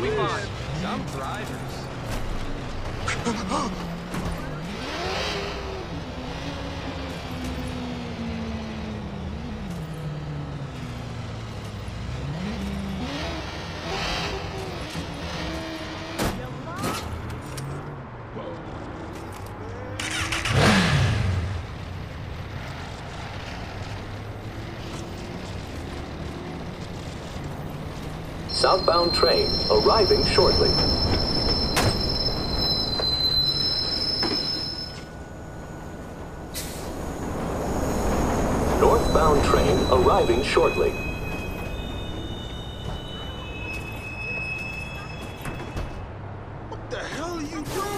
You'll. Some drivers. Southbound train arriving shortly. Northbound train arriving shortly. What the hell are you doing?